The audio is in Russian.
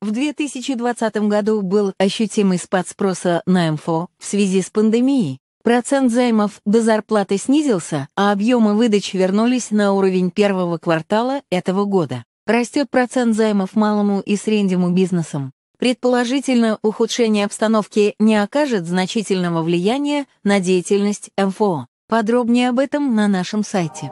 В 2020 году был ощутимый спад спроса на МФО в связи с пандемией. Процент займов до зарплаты снизился, а объемы выдач вернулись на уровень первого квартала этого года. Растет процент займов малому и среднему бизнесам. Предположительно, ухудшение обстановки не окажет значительного влияния на деятельность МФО. Подробнее об этом на нашем сайте.